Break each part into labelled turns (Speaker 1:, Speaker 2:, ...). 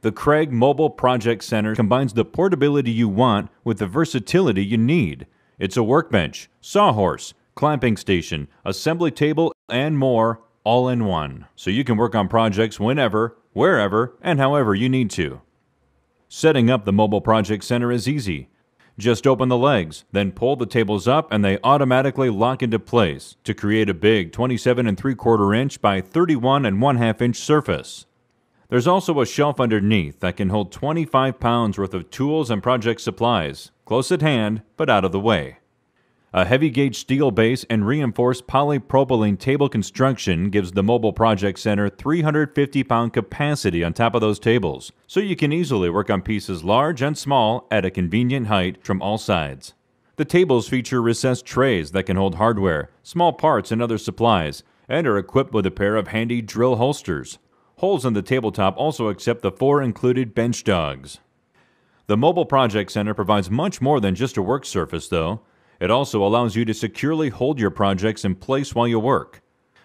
Speaker 1: The Kreg Mobile Project Center combines the portability you want with the versatility you need. It's a workbench, sawhorse, clamping station, assembly table, and more all in one. So you can work on projects whenever, wherever, and however you need to. Setting up the Mobile Project Center is easy. Just open the legs, then pull the tables up and they automatically lock into place to create a big 27 and 3 quarter inch by 31 and 1 half inch surface. There's also a shelf underneath that can hold 25 pounds worth of tools and project supplies, close at hand but out of the way. A heavy gauge steel base and reinforced polypropylene table construction gives the Mobile Project Center 350 pound capacity on top of those tables, so you can easily work on pieces large and small at a convenient height from all sides. The tables feature recessed trays that can hold hardware, small parts, and other supplies, and are equipped with a pair of handy drill holsters. Holes in the tabletop also accept the four included bench dogs. The Mobile Project Center provides much more than just a work surface, though. It also allows you to securely hold your projects in place while you work.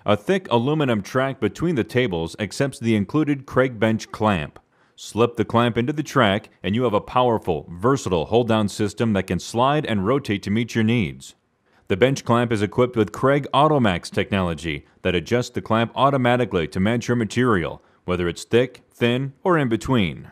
Speaker 1: A thick aluminum track between the tables accepts the included Kreg Bench clamp. Slip the clamp into the track, and you have a powerful, versatile hold down system that can slide and rotate to meet your needs. The bench clamp is equipped with Kreg Automaxx technology that adjusts the clamp automatically to match your material, whether it's thick, thin, or in between.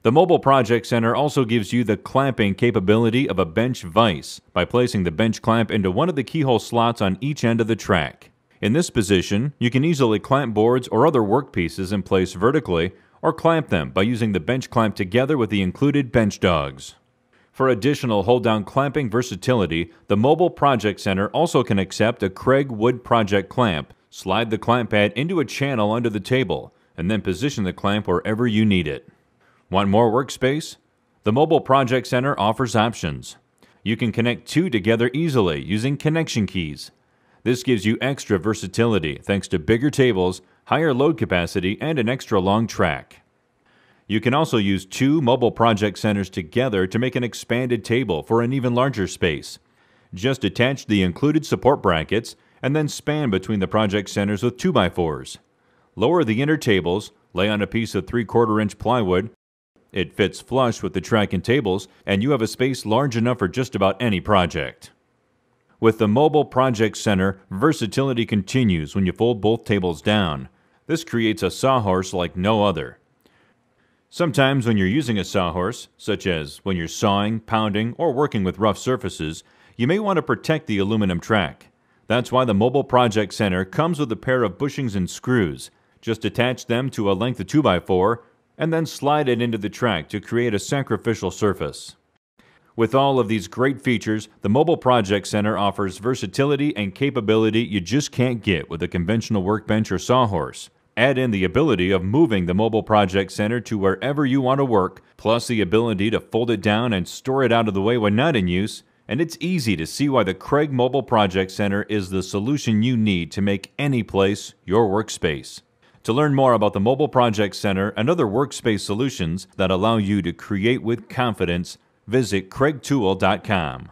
Speaker 1: The Mobile Project Center also gives you the clamping capability of a bench vise by placing the bench clamp into one of the keyhole slots on each end of the track. In this position, you can easily clamp boards or other workpieces in place vertically or clamp them by using the bench clamp together with the included bench dogs. For additional hold down clamping versatility, the Mobile Project Center also can accept a Kreg Wood Project clamp. Slide the clamp pad into a channel under the table, and then position the clamp wherever you need it. Want more workspace? The Mobile Project Center offers options. You can connect two together easily using connection keys. This gives you extra versatility thanks to bigger tables, higher load capacity, and an extra long track. You can also use two mobile project centers together to make an expanded table for an even larger space. Just attach the included support brackets and then span between the project centers with 2x4s. Lower the inner tables, lay on a piece of 3 quarter inch plywood. It fits flush with the track and tables, and you have a space large enough for just about any project. With the Mobile Project Center, versatility continues when you fold both tables down. This creates a sawhorse like no other. Sometimes when you're using a sawhorse, such as when you're sawing, pounding, or working with rough surfaces, you may want to protect the aluminum track. That's why the Mobile Project Center comes with a pair of bushings and screws. Just attach them to a length of 2x4 and then slide it into the track to create a sacrificial surface. With all of these great features, the Mobile Project Center offers versatility and capability you just can't get with a conventional workbench or sawhorse. Add in the ability of moving the Mobile Project Center to wherever you want to work, plus the ability to fold it down and store it out of the way when not in use, and it's easy to see why the Kreg Mobile Project Center is the solution you need to make any place your workspace. To learn more about the Mobile Project Center and other workspace solutions that allow you to create with confidence, visit kregtool.com.